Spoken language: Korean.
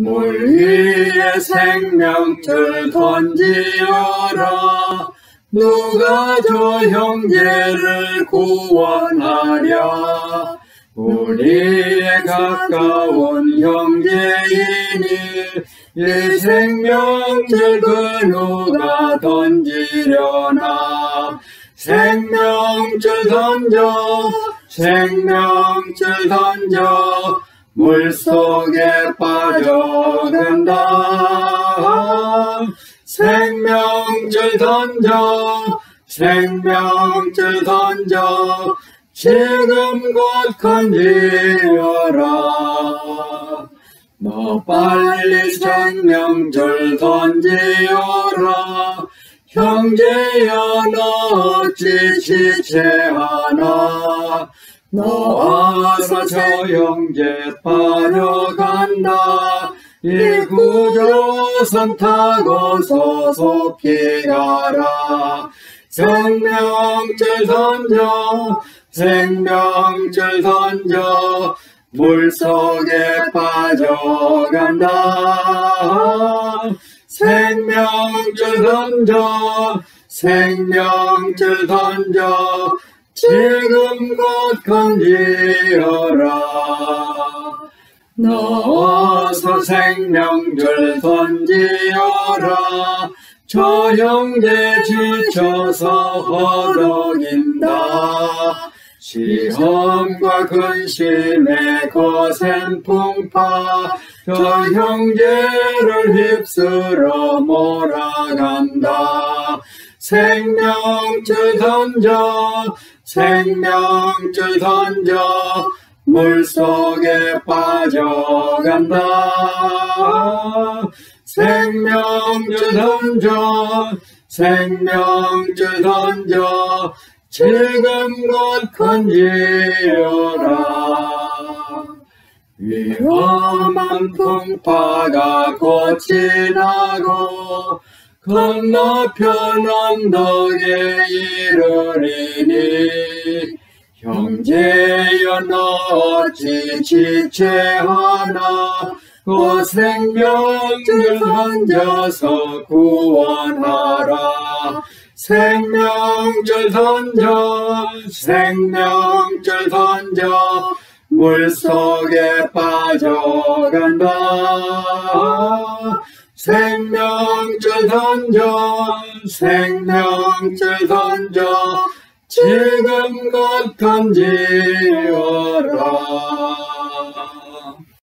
물 위에 생명줄 던지어라. 누가 저 형제를 구원하랴? 우리의 가까운 형제이니 이 생명줄 그 누가 던지려나? 생명줄 던져 생명줄 던져 물속에 빠져간다. 생명줄 던져 생명줄 던져 지금 곧 건지어라. 너 빨리 생명줄 던지어라. 형제여 너 어찌 지체하나 너와서 저 형제 빠져간다. 이 구조선 타고서 속히 가라. 생명줄 던져 생명줄 던져 물속에 빠져간다. 생명줄 던져 생명줄 던져 지금 곧 건지어라. 너와서 생명줄 던지어라. 저 형제 지쳐서 허덕인다. 시험과 근심의 거센 풍파. 저 형제를 휩쓸어 몰아간다 생명줄 던져 생명줄 던져 물속에 빠져간다. 생명줄 던져 생명줄 던져 지금 곧 건지어라. 위험한 풍파가 곧 지나고 건너편 언덕에 이르리니 형제여 너 어찌 지체하나? 그 생명을 던져서 구원하라. 생명줄 던져 생명줄 던져 물속에 빠져간다. 생명줄 던져 생명줄 던져 지금 곧 던지어라